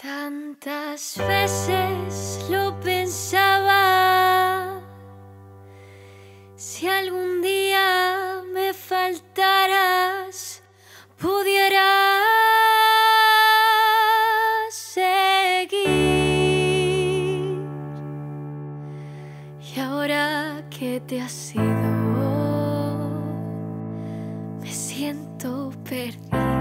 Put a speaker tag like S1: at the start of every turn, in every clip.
S1: Tantas veces lo pensaba, si algún día me faltaras, pudiera seguir. Y ahora que te has ido, me siento perdida.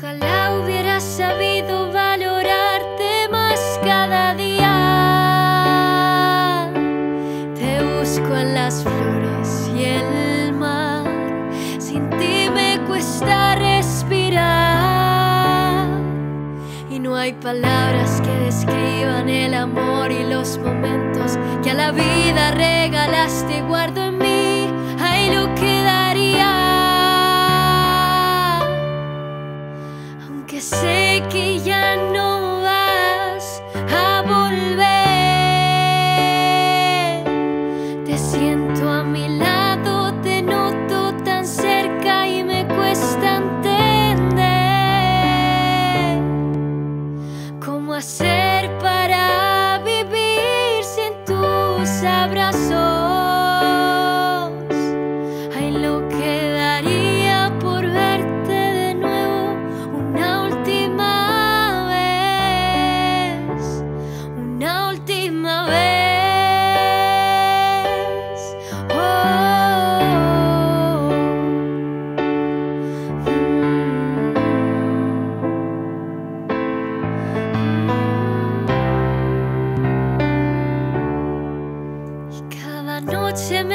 S1: Ojalá hubiera sabido valorarte más cada día. Te busco en las flores y el mar. Sin ti me cuesta respirar. Y no hay palabras que describan el amor y los momentos que a la vida regalaste. Guardo en mí,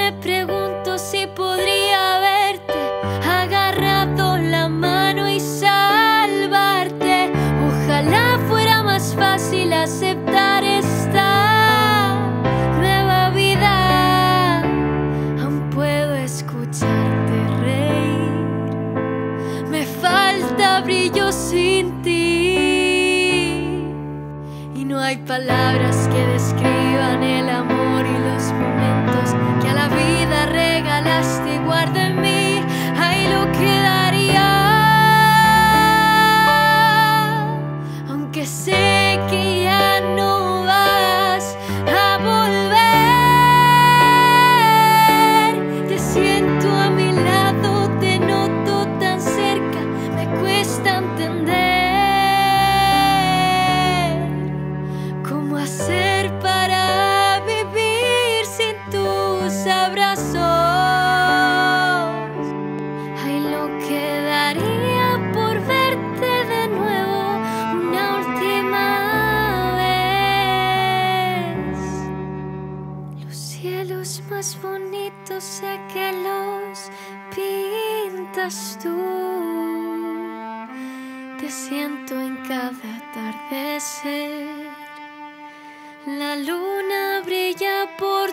S1: me pregunto hay palabras que describan el amor y los momentos que a la vida regalaste. Guarda en mí, ahí lo quedaría. Abrazos? Ay, lo quedaría por verte de nuevo una última vez. Los cielos más bonitos sé que los pintas tú. Te siento en cada atardecer. La luna brilla por